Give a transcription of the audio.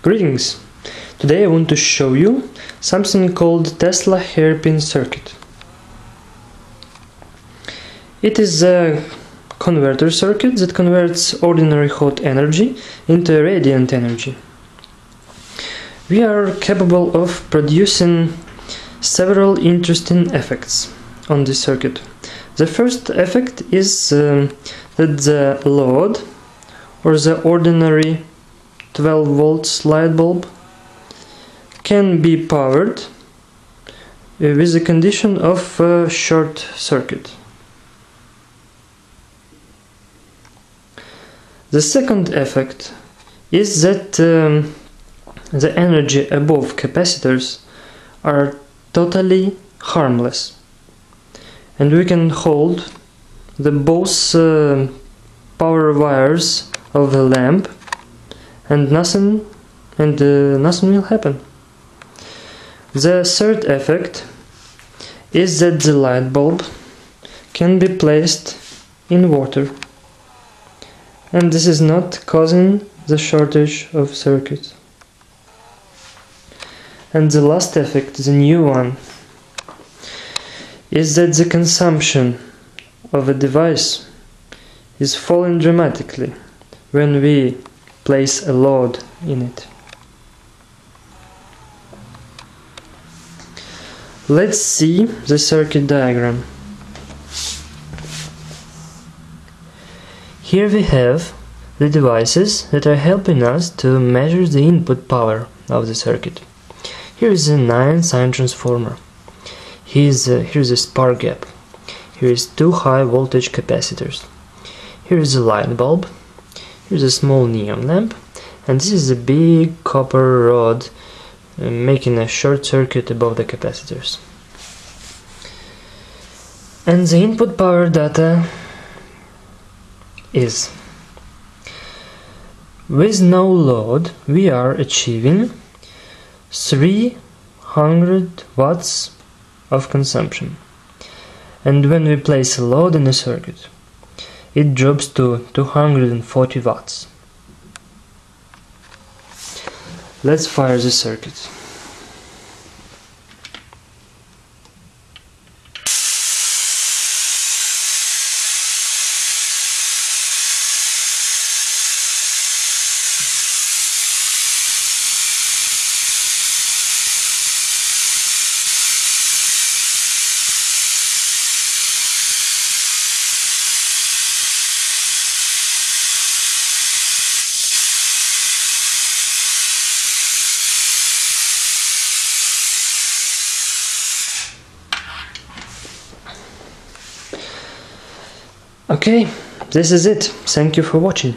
Greetings! Today I want to show you something called Tesla hairpin circuit. It is a converter circuit that converts ordinary hot energy into radiant energy. We are capable of producing several interesting effects on this circuit. The first effect is um, that the load or the ordinary 12 volts light bulb can be powered with the condition of a short circuit. The second effect is that um, the energy above capacitors are totally harmless and we can hold the both uh, power wires of the lamp and nothing and uh, nothing will happen the third effect is that the light bulb can be placed in water and this is not causing the shortage of circuits. and the last effect the new one is that the consumption of a device is falling dramatically when we place a load in it. Let's see the circuit diagram. Here we have the devices that are helping us to measure the input power of the circuit. Here is a neon sign transformer. Here's a, here's a spark gap. Here is two high voltage capacitors. Here is a light bulb. Here's a small neon lamp. And this is a big copper rod uh, making a short circuit above the capacitors. And the input power data is with no load we are achieving 300 watts of consumption. And when we place a load in the circuit, it drops to 240 watts. Let's fire the circuit. Okay, this is it. Thank you for watching.